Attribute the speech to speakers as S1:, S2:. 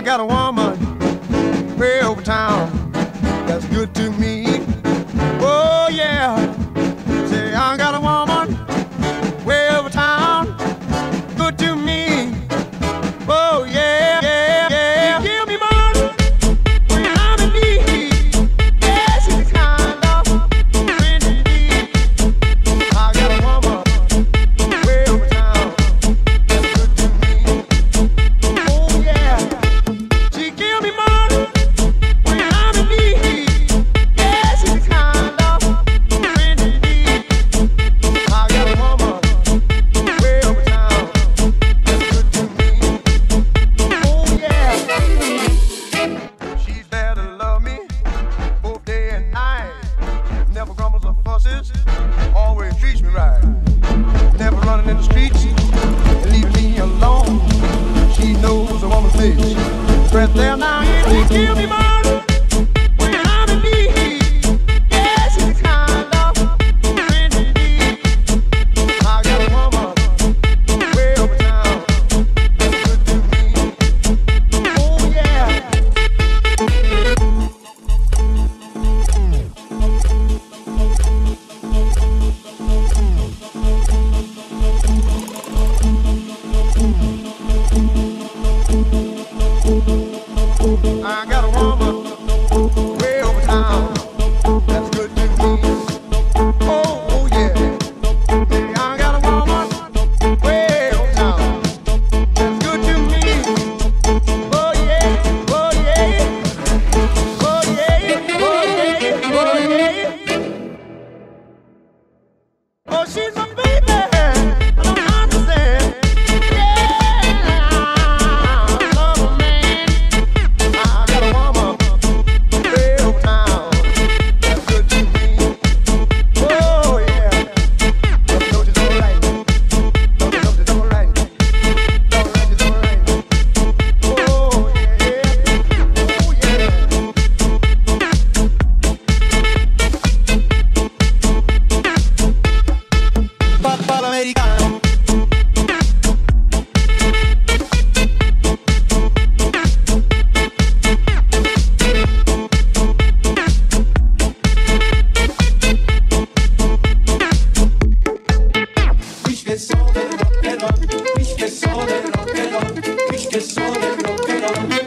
S1: I got a woman way over town that's good to me. eterna e I got a Rock'n'Roll, ich geh so
S2: den Rock'n'Roll, ich geh so den Rock'n'Roll.